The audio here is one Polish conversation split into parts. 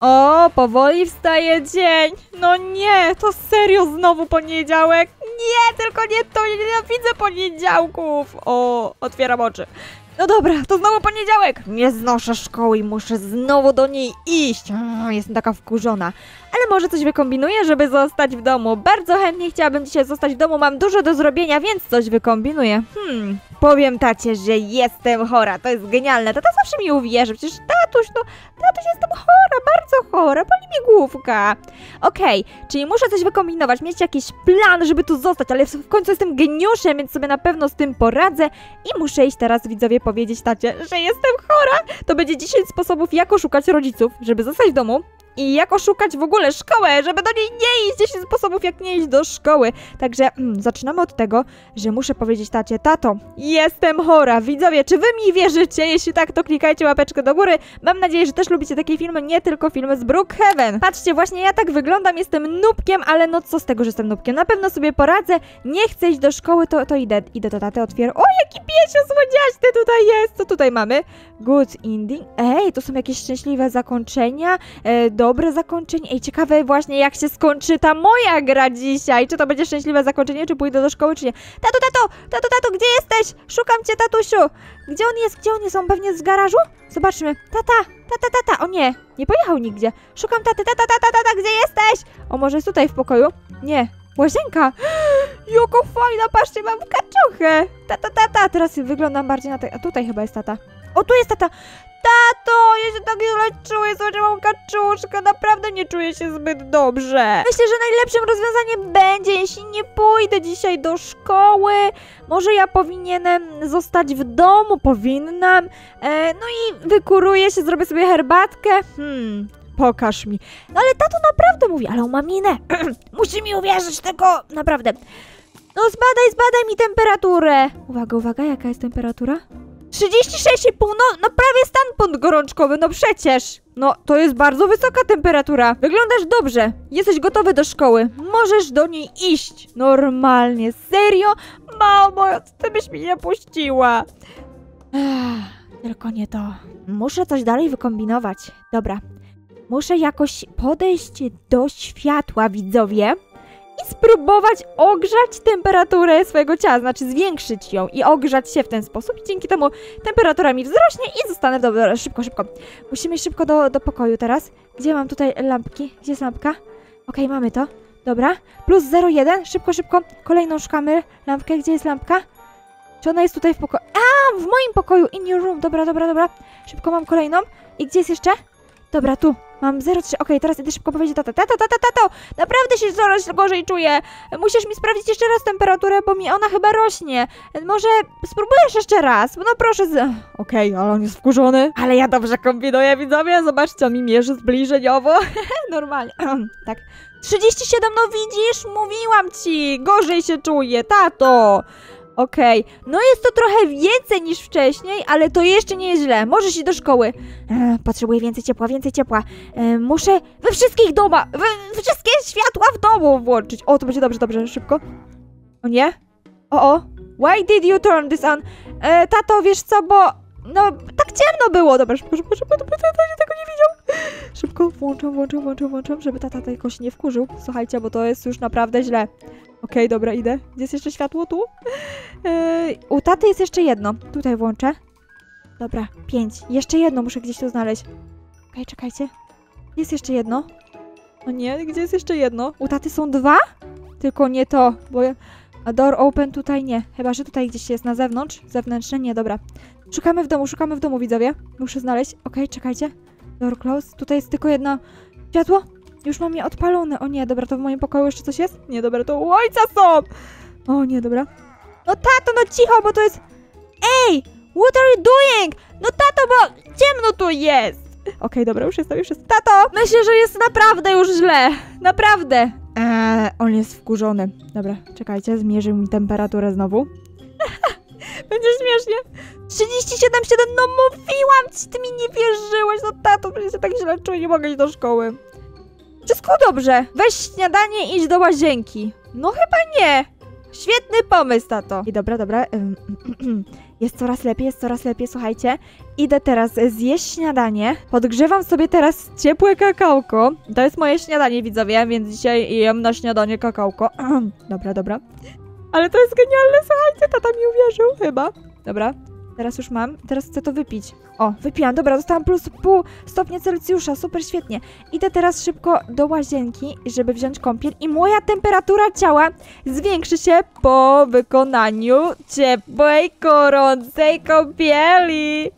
O, powoli wstaje dzień. No nie, to serio znowu poniedziałek. Nie, tylko nie to, nie nienawidzę poniedziałków. O, otwieram oczy. No dobra, to znowu poniedziałek. Nie znoszę szkoły i muszę znowu do niej iść. Mm, Jestem taka wkurzona. Ale może coś wykombinuję, żeby zostać w domu. Bardzo chętnie chciałabym dzisiaj zostać w domu. Mam dużo do zrobienia, więc coś wykombinuję. Hmm, powiem tacie, że jestem chora. To jest genialne. Tata zawsze mi uwierzy. Przecież tatuś, no, tatuś, jestem chora, bardzo chora. Boli mnie główka. Okej, czyli muszę coś wykombinować, mieć jakiś plan, żeby tu zostać, ale w końcu jestem geniuszem, więc sobie na pewno z tym poradzę i muszę iść teraz widzowie powiedzieć tacie, że jestem chora. To będzie 10 sposobów, jak oszukać rodziców, żeby zostać w domu. I jak oszukać w ogóle szkołę, żeby do niej nie iść, 10 sposobów jak nie iść do szkoły. Także mm, zaczynamy od tego, że muszę powiedzieć tacie, tato, jestem chora. Widzowie, czy wy mi wierzycie? Jeśli tak, to klikajcie łapeczkę do góry. Mam nadzieję, że też lubicie takie filmy, nie tylko filmy z Brookhaven. Patrzcie, właśnie ja tak wyglądam, jestem nubkiem, ale no co z tego, że jestem nubkiem? Na pewno sobie poradzę. Nie chcę iść do szkoły, to, to idę, idę do taty, otwieram. O, jaki piesio słodziaśny tutaj jest! Co tutaj mamy? Good ending. Ej, to są jakieś szczęśliwe zakończenia, e, dobre zakończenie. Ej, ciekawe właśnie jak się skończy ta moja gra dzisiaj. Czy to będzie szczęśliwe zakończenie, czy pójdę do szkoły, czy nie. Tato, tato, tato, tato, gdzie jesteś? Szukam cię, tatusiu. Gdzie on jest? Gdzie on jest? On pewnie z garażu? Zobaczmy. Tata, tata, tata. O nie, nie pojechał nigdzie. Szukam taty, tata, tata, tata, gdzie jesteś? O, może jest tutaj w pokoju? Nie. Łazienka! Joko fajna, patrzcie, mam kaczuchę! Tata, tata, teraz wyglądam bardziej na te... A tutaj chyba jest tata. O, tu jest tata! Tato, ja się tak źle czuję, zobacz, mam kaczuszkę, naprawdę nie czuję się zbyt dobrze. Myślę, że najlepszym rozwiązaniem będzie, jeśli nie pójdę dzisiaj do szkoły. Może ja powinienem zostać w domu, powinnam. E, no i wykuruję się, zrobię sobie herbatkę. Hmm, pokaż mi. No ale tato naprawdę mówi, ale on ma minę. Musi mi uwierzyć, tylko naprawdę. No zbadaj, zbadaj mi temperaturę. Uwaga, uwaga, jaka jest temperatura? 36,5, no, no prawie stan podgorączkowy, no przecież. No, to jest bardzo wysoka temperatura. Wyglądasz dobrze. Jesteś gotowy do szkoły. Możesz do niej iść. Normalnie. Serio? Mamo, ty byś mi nie puściła. Ech, tylko nie to. Muszę coś dalej wykombinować. Dobra. Muszę jakoś podejść do światła, widzowie, spróbować ogrzać temperaturę swojego ciała, znaczy zwiększyć ją i ogrzać się w ten sposób. I dzięki temu temperatura mi wzrośnie i zostanę w. Dobra, Szybko, szybko. Musimy szybko do, do pokoju teraz. Gdzie mam tutaj lampki? Gdzie jest lampka? Okej, mamy to. Dobra. Plus 0,1. Szybko, szybko. Kolejną szukamy lampkę. Gdzie jest lampka? Czy ona jest tutaj w pokoju? A, w moim pokoju. In your room. Dobra, dobra, dobra. Szybko mam kolejną. I gdzie jest jeszcze? Dobra, tu. Mam 0,3. Okej, teraz idę szybko powiedzieć tato. Tato, tato, tato! Naprawdę się coraz gorzej czuję. Musisz mi sprawdzić jeszcze raz temperaturę, bo mi ona chyba rośnie. Może spróbujesz jeszcze raz? No proszę z... Okej, ale on jest wkurzony. Ale ja dobrze kombinuję, widzowie. Zobaczcie, on mi mierzy zbliżeniowo. Normalnie. tak. 37, no widzisz? Mówiłam ci. Gorzej się czuję, tato. Okej, no jest to trochę więcej niż wcześniej, ale to jeszcze nie jest źle. Możesz iść do szkoły. E, potrzebuję więcej ciepła, więcej ciepła. E, muszę we wszystkich domach, we, wszystkie światła w domu włączyć. O, to będzie dobrze, dobrze, szybko. O nie? O, o. Why did you turn this on? E, tato, wiesz co, bo... No, tak ciemno było. Dobra, szybko, szybko, szybko, dobra, tata się tego nie widział. Szybko, włączam, włączam, włączam, włączam, żeby tata się nie wkurzył. Słuchajcie, bo to jest już naprawdę źle. Okej, dobra, idę. Gdzie jest jeszcze światło? Tu? Yy, u taty jest jeszcze jedno. Tutaj włączę. Dobra, pięć. Jeszcze jedno muszę gdzieś tu znaleźć. Okej, czekajcie. Jest jeszcze jedno. O nie, gdzie jest jeszcze jedno? U taty są dwa? Tylko nie to, bo... A door open tutaj nie. Chyba, że tutaj gdzieś jest na zewnątrz. Zewnętrzne nie, dobra. Szukamy w domu, szukamy w domu, widzowie. Muszę znaleźć. Okej, czekajcie. Door close. Tutaj jest tylko jedno światło. Już mam je odpalone. O nie, dobra, to w moim pokoju jeszcze coś jest? Nie, dobra, to u ojca są! O nie, dobra. No tato, no cicho, bo to jest... Ej! What are you doing? No tato, bo ciemno tu jest! Okej, dobra, już jestem, już jestem. Tato! Myślę, że jest naprawdę już źle. Naprawdę. Eee, on jest wkurzony. Dobra, czekajcie, zmierzył mi temperaturę znowu. Będzie śmiesznie. 37,7, no mówiłam ci, ty mi nie wierzyłeś. No tato, przecież się tak źle czuję, nie mogę iść do szkoły. Wszystko dobrze. Weź śniadanie i idź do łazienki. No chyba nie. Świetny pomysł, tato. I dobra, dobra. Jest coraz lepiej, jest coraz lepiej, słuchajcie. idę teraz zjeść śniadanie. Podgrzewam sobie teraz ciepłe kakałko. To jest moje śniadanie, widzowie, więc dzisiaj jem na śniadanie kakałko. dobra, dobra. Ale to jest genialne, słuchajcie, tata mi uwierzył chyba. Dobra, teraz już mam. Teraz chcę to wypić. O, wypiłam, dobra, dostałam plus pół stopnia Celsjusza, super, świetnie. Idę teraz szybko do łazienki, żeby wziąć kąpiel i moja temperatura ciała zwiększy się po wykonaniu ciepłej, gorącej kąpieli.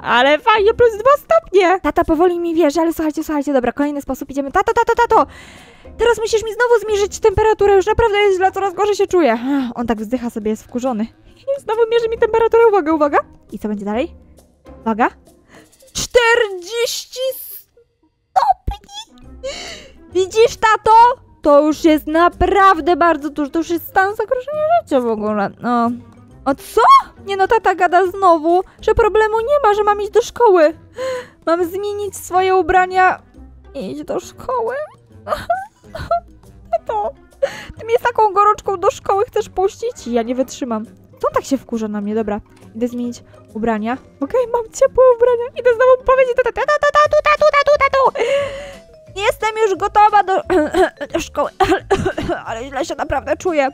Ale fajnie, plus dwa stopnie. Tata powoli mi wierzy, ale słuchajcie, słuchajcie, dobra, kolejny sposób, idziemy. Tato, tato, tato! Teraz musisz mi znowu zmierzyć temperaturę, już naprawdę jest źle, coraz gorzej się czuję. On tak wzdycha sobie, jest wkurzony. Znowu mierzy mi temperaturę, uwaga, uwaga. I co będzie dalej? Uwaga. 40 stopni! Widzisz, tato? To już jest naprawdę bardzo dużo. To już jest stan zagrożenia życia w ogóle. No. O co? Nie no, tata gada znowu, że problemu nie ma, że mam iść do szkoły. Mam zmienić swoje ubrania i iść do szkoły. Tato, ty mnie z taką gorączką do szkoły chcesz puścić? Ja nie wytrzymam. On tak się wkurza na mnie? Dobra, idę zmienić ubrania. Okej, mam ciepłe ubrania. Idę znowu powiedzieć tata, tata, tata, tu, tatu, tatu, tatu. Jestem już gotowa do, do szkoły, ale źle się naprawdę czuję.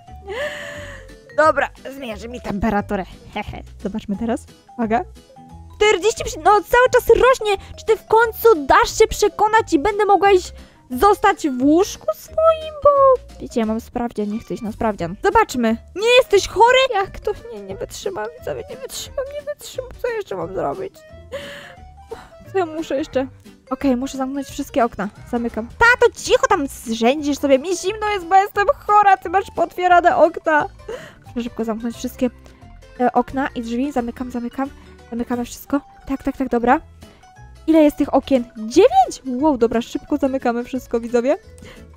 Dobra, zmierzy mi temperaturę. Hehe. Zobaczmy teraz. Uwaga. 40, przy- no cały czas rośnie. Czy ty w końcu dasz się przekonać i będę mogła iść zostać w łóżku swoim, bo wiecie, ja mam sprawdzian, nie chcę iść na sprawdzian. Zobaczmy. Nie jesteś chory? Jak to? Nie, nie wytrzymam, widzowie, nie wytrzymam, nie wytrzymam. Co jeszcze mam zrobić? Co ja muszę jeszcze? Okej, muszę zamknąć wszystkie okna. Zamykam. Tato, cicho tam zrzędzisz sobie. Mi zimno jest, bo jestem chora. Ty masz potwierane okna. Muszę szybko zamknąć wszystkie e, okna i drzwi. Zamykam, zamykam. Zamykamy wszystko. Tak, tak, tak, dobra. Ile jest tych okien? Dziewięć! Wow, dobra, szybko zamykamy wszystko, widzowie.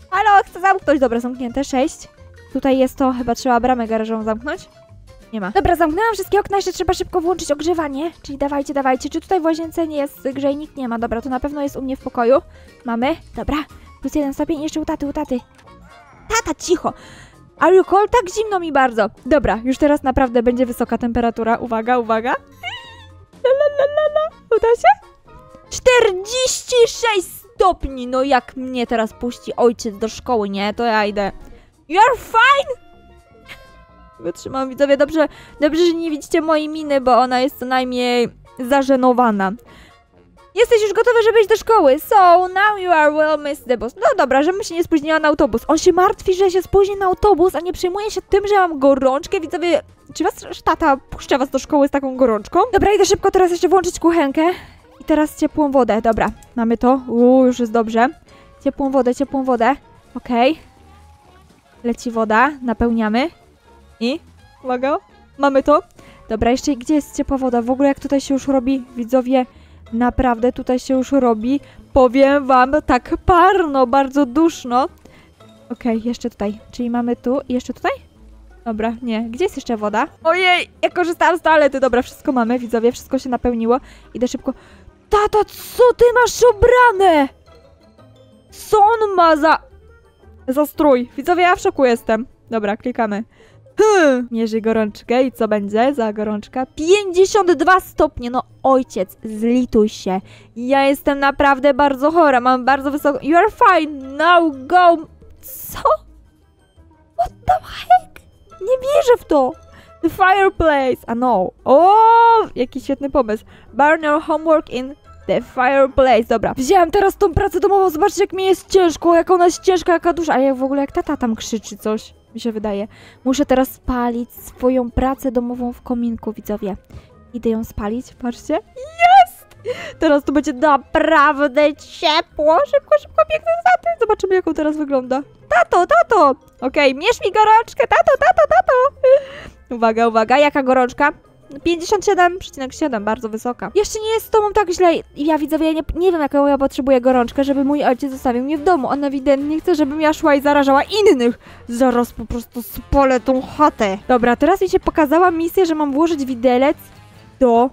Halo, chcę zamknąć. Dobra, zamknięte. Sześć. Tutaj jest to, chyba trzeba bramę garażową zamknąć. Nie ma. Dobra, zamknęłam wszystkie okna, jeszcze trzeba szybko włączyć ogrzewanie. Czyli dawajcie, dawajcie. Czy tutaj w łazience nie jest grzejnik? Nie ma. Dobra, to na pewno jest u mnie w pokoju. Mamy. Dobra. Plus jeden stopień, jeszcze u taty, u taty. Tata, cicho! Are you cold? Tak zimno mi bardzo. Dobra, już teraz naprawdę będzie wysoka temperatura. Uwaga, uwaga. La, la, la, la. Uda się? 46 stopni! No jak mnie teraz puści ojciec do szkoły, nie? To ja idę. You're fine! Wytrzymam, widzowie. Dobrze, dobrze, że nie widzicie mojej miny, bo ona jest co najmniej zażenowana. Jesteś już gotowy, żeby iść do szkoły. So, now you are well missed the bus. No dobra, żebym się nie spóźniła na autobus. On się martwi, że się spóźni na autobus, a nie przejmuje się tym, że mam gorączkę. Widzowie, czy was tata puszcza was do szkoły z taką gorączką? Dobra, idę szybko teraz jeszcze włączyć kuchenkę. I teraz ciepłą wodę. Dobra, mamy to. Uuu, już jest dobrze. Ciepłą wodę, ciepłą wodę. Okej. Leci woda, napełniamy. I, uwaga, mamy to. Dobra, jeszcze gdzie jest ciepła woda? W ogóle jak tutaj się już robi, widzowie, naprawdę tutaj się już robi. Powiem wam, tak parno, bardzo duszno. Okej, jeszcze tutaj. Czyli mamy tu i jeszcze tutaj? Dobra, nie. Gdzie jest jeszcze woda? Ojej, ja korzystałam z toalety. Dobra, wszystko mamy, widzowie, wszystko się napełniło. Idę szybko. Tata, co ty masz ubrane? Co on ma za... za strój? Widzowie, ja w szoku jestem. Dobra, klikamy. Hmm, mierzy gorączkę i co będzie za gorączka? 52 stopnie, no ojciec, zlituj się. Ja jestem naprawdę bardzo chora, mam bardzo wysoko... You are fine, now go... Co? What the heck? Nie wierzę w to. The fireplace, a no. O, jaki świetny pomysł. Burn your homework in the fireplace. Dobra, wziąłem teraz tą pracę domową, zobaczcie jak mi jest ciężko, jak ona jest ciężka, jaka duża. A jak w ogóle jak tata tam krzyczy coś, mi się wydaje. Muszę teraz spalić swoją pracę domową w kominku, widzowie. Idę ją spalić, patrzcie. Jest! Teraz to będzie naprawdę ciepło. Szybko, szybko biegnę za tym. Zobaczymy, jak on teraz wygląda. Tato, tato! Okej, mierz mi gorączkę, tato, tato, tato! Uwaga, uwaga, jaka gorączka? 57,7, bardzo wysoka. Jeszcze nie jest z tobą tak źle. Ja widzowie, ja nie, nie wiem jaką ja potrzebuję gorączkę, żeby mój ojciec zostawił mnie w domu. On ewidentnie chce, żebym ja szła i zarażała innych. Zaraz po prostu spolę tą chatę. Dobra, teraz mi się pokazała misja, że mam włożyć widelec do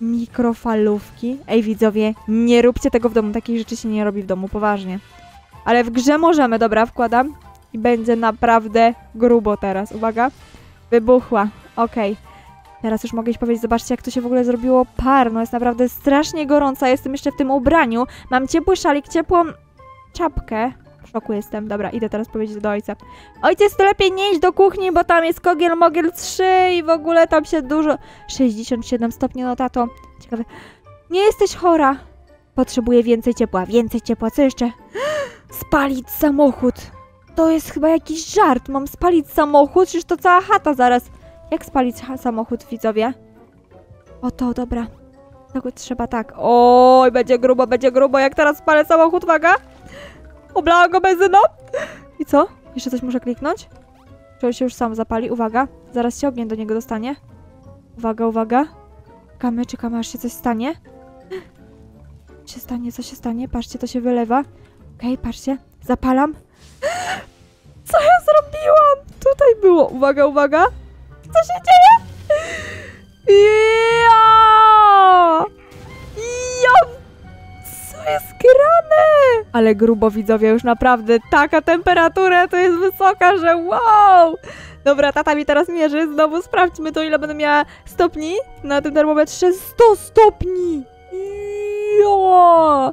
mikrofalówki. Ej widzowie, nie róbcie tego w domu, takich rzeczy się nie robi w domu, poważnie. Ale w grze możemy, dobra, wkładam. I będzie naprawdę grubo teraz, uwaga. Wybuchła, okej. Teraz już mogę iść powiedzieć, zobaczcie jak to się w ogóle zrobiło parno, jest naprawdę strasznie gorąca, jestem jeszcze w tym ubraniu, mam ciepły szalik, ciepłą czapkę. W szoku jestem, dobra, idę teraz powiedzieć do ojca. Ojciec, to lepiej nie iść do kuchni, bo tam jest kogiel mogiel 3 i w ogóle tam się dużo... 67 stopni, no tato, ciekawe. Nie jesteś chora. Potrzebuję więcej ciepła, więcej ciepła, co jeszcze? Spalić samochód. To jest chyba jakiś żart, mam spalić samochód, przecież to cała chata zaraz. Jak spalić samochód, widzowie? O to, dobra. Tego trzeba tak. Oj, będzie grubo, będzie grubo. Jak teraz spalę samochód, uwaga. Oblałam go benzyną. I co? Jeszcze coś muszę kliknąć? Czy on się już sam zapali? Uwaga. Zaraz się ogień do niego dostanie. Uwaga, uwaga. Czekamy, czekamy, aż się coś stanie. Co się stanie, co się stanie? Patrzcie, to się wylewa. Okej, patrzcie. Zapalam. Co ja zrobiłam? Tutaj było. Uwaga, uwaga. Co się dzieje? Ja! Ja! Co jest grane? Ale grubo widzowie, już naprawdę taka temperatura to jest wysoka, że wow! Dobra, tata mi teraz mierzy, znowu sprawdźmy to, ile będę miała stopni na tym termometrze. 100 stopni! Jo!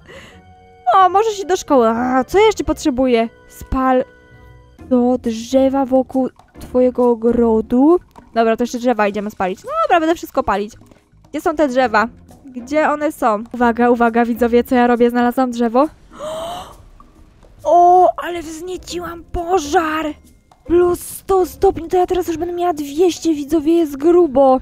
O, możesz iść do szkoły. A, co jeszcze potrzebuję? Spal do drzewa wokół twojego ogrodu. Dobra, to jeszcze drzewa idziemy spalić. No dobra, będę wszystko palić. Gdzie są te drzewa? Gdzie one są? Uwaga, uwaga, widzowie, co ja robię? Znalazłam drzewo. O, ale wznieciłam pożar! Plus 100 stopni, to ja teraz już będę miała 200, widzowie, jest grubo.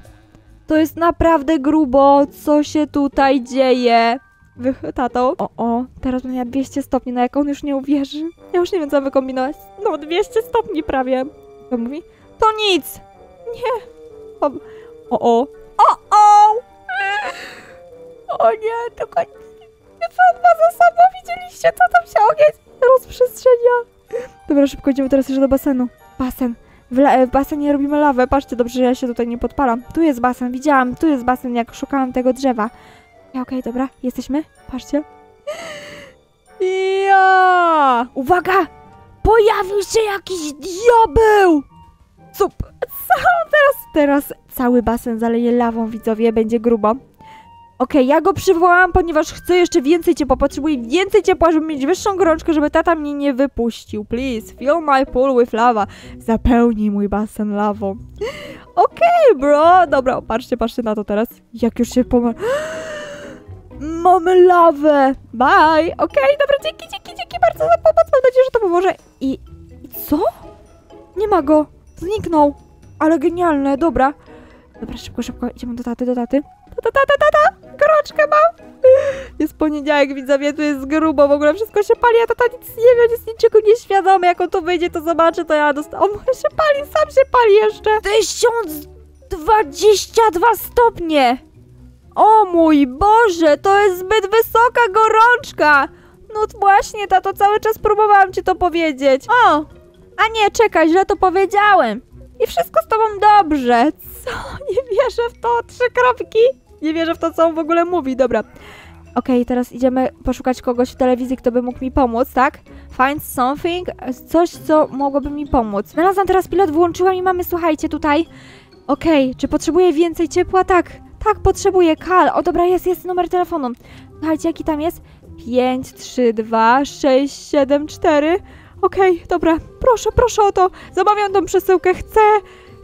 To jest naprawdę grubo, co się tutaj dzieje. Wy, tato. O, o, teraz będę miała 200 stopni, na jak on już nie uwierzy. Ja już nie wiem, co wykombinować. No, 200 stopni prawie. Co mówi? To nic! Nie. O, o, o. O, o! Nie, tylko pan ma za sobą, widzieliście, co tam się ogień rozprzestrzenia. Dobra, szybko idziemy teraz jeszcze do basenu. Basen. W, w basenie robimy lawę. Patrzcie, dobrze, że ja się tutaj nie podpalam. Tu jest basen, widziałam, tu jest basen, jak szukałam tego drzewa. Ja, okej, dobra, jesteśmy. Patrzcie. Ja! Uwaga! Pojawił się jakiś diabeł! Cup! Co teraz? Teraz cały basen zaleje lawą, widzowie, będzie grubo. Okej, ja go przywołałam, ponieważ chcę jeszcze więcej ciepła. Potrzebuję więcej ciepła, żeby mieć wyższą gorączkę, żeby tata mnie nie wypuścił. Please, fill my pool with lava. Zapełnij mój basen lawą. Okej, bro. Dobra, patrzcie, patrzcie na to teraz. Jak już się pomar... Mamy lawę! Bye! Okej, dobra, dzięki, dzięki, dzięki bardzo za pomoc. Mam nadzieję, że to pomoże. I... Co? Nie ma go. Zniknął. Ale genialne, dobra. Dobra, szybko, szybko. Idziemy do taty, do taty. Tata, tata, tata! Gorączkę mam! Jest poniedziałek, widzowie, tu jest grubo, w ogóle wszystko się pali, a tata nic nie wie, on jest niczego nieświadomy. Jak on tu wyjdzie, to zobaczy, to ja dostanę. O, się pali, sam się pali jeszcze. 1022 stopnie! O mój Boże, to jest zbyt wysoka gorączka! No właśnie, tato, cały czas próbowałam ci to powiedzieć. O, a nie, czekaj, źle to powiedziałem. I wszystko z tobą dobrze. Co? Nie wierzę w to. Trzy kropki. Nie wierzę w to, co on w ogóle mówi. Dobra. Okej, teraz idziemy poszukać kogoś w telewizji, kto by mógł mi pomóc, tak? Find something, coś, co mogłoby mi pomóc. Znalazłam teraz pilot, włączyłam i mamy, słuchajcie, tutaj. Okej, czy potrzebuję więcej ciepła? Tak, tak, potrzebuję. Kal, o dobra, jest, jest numer telefonu. Słuchajcie, jaki tam jest? 5, 3, 2, 6, 7, 4. Okej, dobra, proszę, proszę o to. Zamawiam tą przesyłkę, chcę,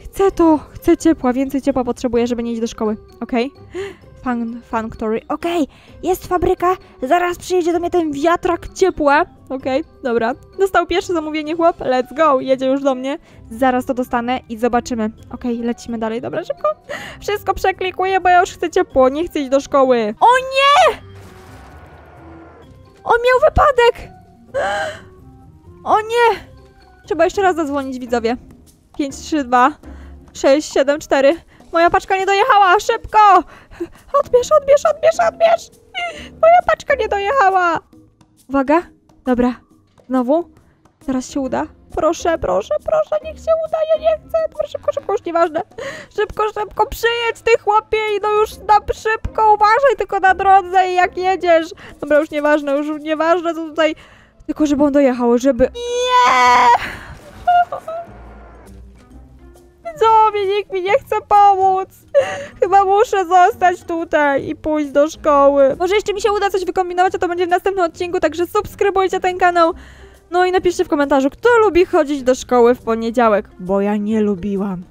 chcę to, chcę ciepła, więcej ciepła potrzebuję, żeby nie iść do szkoły, okej? Fun, Factory, okej, jest fabryka, zaraz przyjedzie do mnie ten wiatrak ciepła, okej, dobra. Dostał pierwsze zamówienie chłop, let's go, jedzie już do mnie, zaraz to dostanę i zobaczymy. Okej, lecimy dalej, dobra, szybko. Wszystko przeklikuję, bo ja już chcę ciepło, nie chcę iść do szkoły. O nie! On miał wypadek! O nie! Trzeba jeszcze raz zadzwonić, widzowie. 5, 3, 2, 6, 7, 4. Moja paczka nie dojechała! Szybko! Odbierz, odbierz, odbierz, odbierz! Moja paczka nie dojechała! Uwaga. Dobra. Znowu. Zaraz się uda. Proszę, proszę, proszę, niech się uda, ja nie chcę. Dobra, szybko, szybko, już nieważne. Szybko, szybko, przyjedź ty chłopie i no już na szybko, uważaj tylko na drodze i jak jedziesz. Dobra, już nieważne, już nieważne, co tutaj... Tylko żeby on dojechał, żeby... Nie! Widzowie, nikt mi nie chce pomóc. Chyba muszę zostać tutaj i pójść do szkoły. Może jeszcze mi się uda coś wykombinować, a to będzie w następnym odcinku, także subskrybujcie ten kanał. No i napiszcie w komentarzu, kto lubi chodzić do szkoły w poniedziałek, bo ja nie lubiłam.